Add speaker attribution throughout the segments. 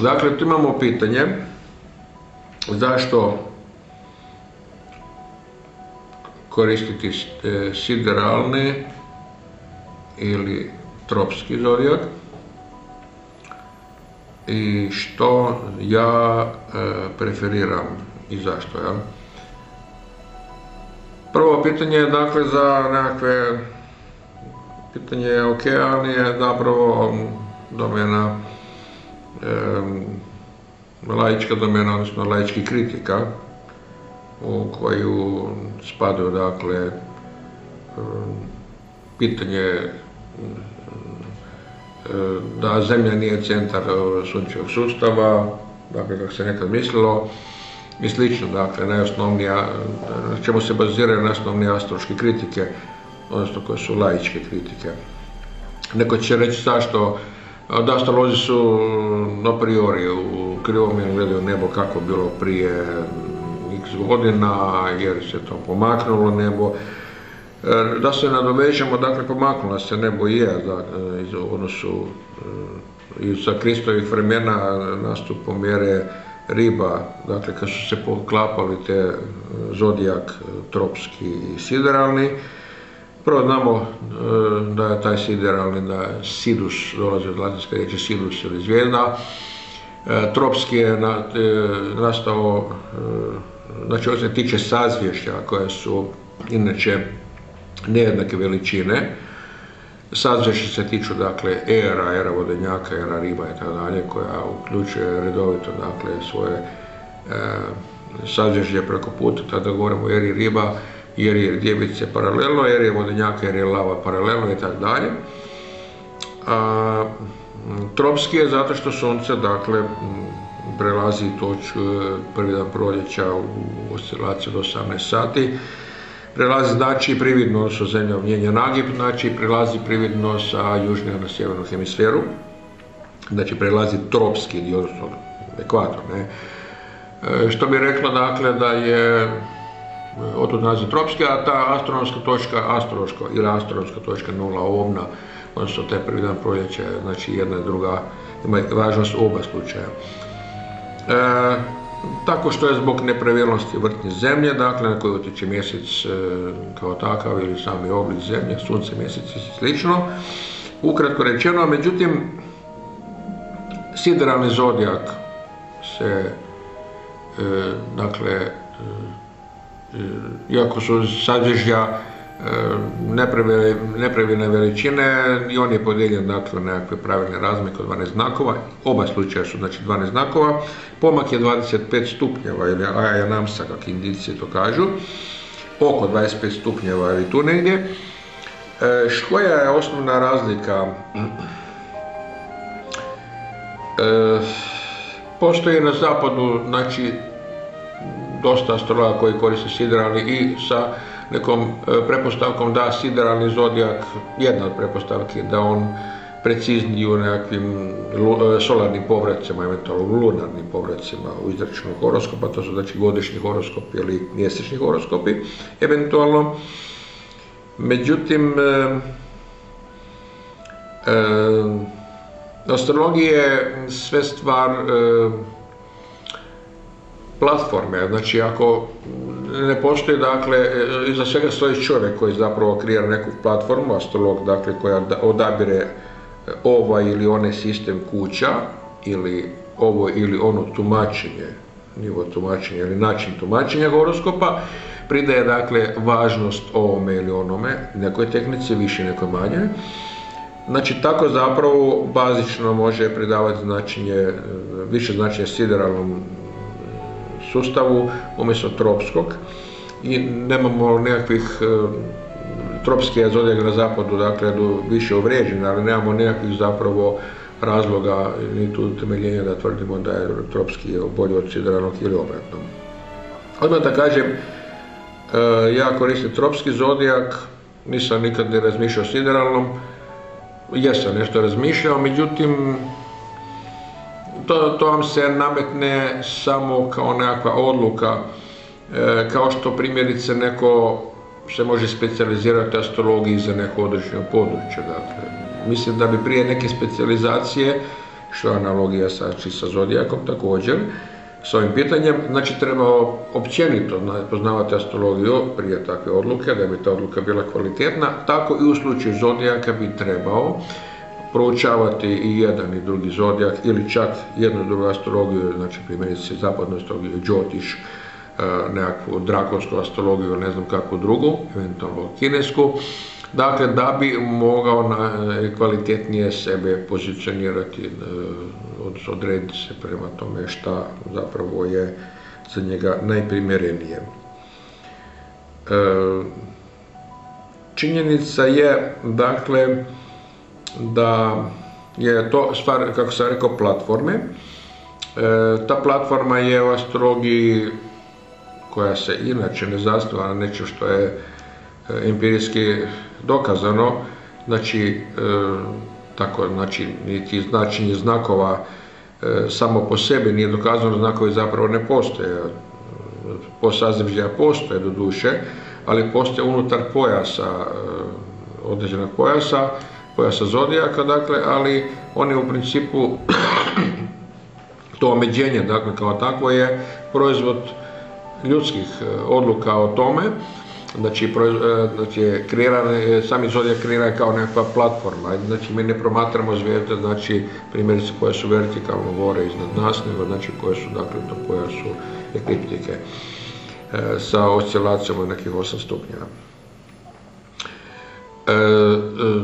Speaker 1: Dakle, tu imamo pitanje zašto koristiti e, sideralni ili tropski zodijak i što ja e, preferiram i zašto. Ja? Prvo pitanje je dakle za nekakve pitanje okean je zapravo domena laička domena, odnosno laički kritika u koju spadaju dakle pitanje da zemlja nije centar sunčevog sustava, dakle kako se nekad mislilo, i slično, dakle, najosnovnija, na čemu se baziraju najosnovnije astrološke kritike, odnosno koje su laičke kritike. Neko će reći zašto, da astrolozi su a priori u krivom gledaju nebo kako bilo prije x godina, jer se to pomaknulo nebo, E, da se nadovežemo, dakle pomaknula se nebo je da, e, u odnosu e, i za Kristovih vremena nastupom mjere riba, dakle kad su se poklapali te zodijak tropski i sideralni, Prvo znamo da je taj sideralni, da sidus, dolazi od latinske riječi sidus ili zvijezda. Tropski je nastao, znači ovo se tiče sazvješća koje su inače nejednake veličine. Sazvješće se tiču dakle era, era vodenjaka, era riba i tako dalje, koja uključuje redovito dakle svoje e, preko puta, tada govorimo o eri riba, jer je djevice paralelno, jer je vodenjaka, jer je lava paralelno i tako dalje. Tropski je zato što sunce dakle prelazi točku prvi dan proljeća u oscilaciju do 18 sati prelazi znači prividno, odnosno zemlja mijenja nagib, znači prelazi prividno sa južnog na sjevernu hemisferu, znači prelazi tropski odnosno ekvator, ne. E, što bi rekla dakle da je otud naziv tropski, a ta astronomska točka, astrološka ili astronomska točka nula ovna, odnosno taj prvi dan proljeća, znači jedna i druga, ima važnost oba slučaja. E, tako što je zbog nepravilnosti vrtnje zemlje, dakle na koju utječe mjesec e, kao takav ili sami oblik zemlje, sunce, mjesec i slično. Ukratko rečeno, međutim, sideralni zodijak se, e, dakle, iako su sadržja nepravilne veličine i on je podijeljen dakle nekakve pravilne razmike od 12 znakova, oba slučaja su znači 12 znakova, pomak je 25 stupnjeva ili aja namsa kako indici to kažu, oko 25 stupnjeva ili tu negdje. E, koja je osnovna razlika? E, postoji na zapadu, znači, dosta astrologa koji koriste sidrali i sa nekom e, prepostavkom da sideralni zodijak, jedna od prepostavki da on precizniji u nekakvim e, solarnim povracima, eventualno lunarnim povracima u izračunu horoskopa, to su znači godišnji horoskopi ili mjesečni horoskopi, eventualno. Međutim, e, astrologija je sve stvar platforme, znači ako ne postoji, dakle, iza svega stoji čovjek koji zapravo kreira neku platformu, astrolog, dakle, koja odabire e, ovaj ili onaj sistem kuća, ili ovo ili ono tumačenje, nivo tumačenja ili način tumačenja horoskopa, pridaje, dakle, važnost ovome ili onome, nekoj tehnici, više, nekoj manje. Znači, tako zapravo bazično može pridavati značenje, e, više značenje sideralnom sustavu umjesto tropskog i nemamo nekakvih e, tropski je na zapadu, dakle, više uvrijeđen, ali nemamo nekakvih zapravo razloga ni tu temeljenja da tvrdimo da je tropski bolji od sidralnog ili obratno. Odmah da kažem, e, ja koristim tropski zodijak, nisam nikad ne razmišljao o sideralnom, jesam nešto razmišljao, međutim, to, vam se nametne samo kao nekakva odluka, e, kao što primjerice neko se može specijalizirati astrologiji za neko određeno područje. Dakle, mislim da bi prije neke specijalizacije što je analogija sa, znači, sa zodijakom također s ovim pitanjem. Znači treba općenito poznavati astrologiju prije takve odluke, da bi ta odluka bila kvalitetna. Tako i u slučaju zodijaka bi trebao proučavati i jedan i drugi zodijak ili čak jednu i drugu astrologiju, znači primjerice zapadnu astrologiju, džotiš, e, nekakvu drakonsku astrologiju ne znam kakvu drugu, eventualno kinesku, dakle da bi mogao na, kvalitetnije sebe pozicionirati, e, odrediti se prema tome šta zapravo je za njega najprimjerenije. E, činjenica je, dakle, da je to stvar, kako sam rekao, platforme. E, ta platforma je u astrologiji koja se inače ne zastupa na nešto što je e, empirijski dokazano, znači, e, tako, znači, niti značenje znakova samo po sebi nije dokazano, znakovi zapravo ne postoje. Po sazivlja postoje do duše, ali postoje unutar pojasa, određenog pojasa, pojasa zodijaka, dakle, ali oni u principu to omeđenje, dakle, kao takvo je proizvod ljudskih e, odluka o tome, znači, e, znači kreirane, sami zodijak kreira kao nekakva platforma, znači mi ne promatramo zvijezde, znači primjerice koje su vertikalno gore iznad nas, nego znači koje su dakle to pojasu ekliptike e, sa oscilacijama nekih 8 stupnjeva. E, e,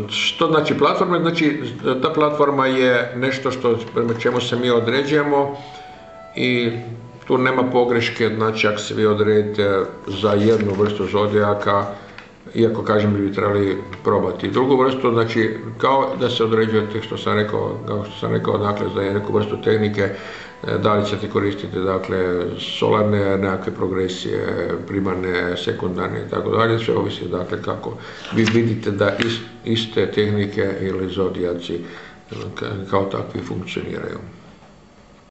Speaker 1: što znači platforma? Znači ta platforma je nešto što prema čemu se mi određujemo i tu nema pogreške, znači ako se vi odredite za jednu vrstu zodijaka, iako kažem bi trebali probati drugu vrstu, znači kao da se određujete što sam rekao, kao što sam rekao, dakle za neku vrstu tehnike, da li ćete koristiti dakle solarne nekakve progresije, primarne, sekundarne i tako dalje, sve ovisi dakle kako vi vidite da iste tehnike ili zodijaci kao takvi funkcioniraju.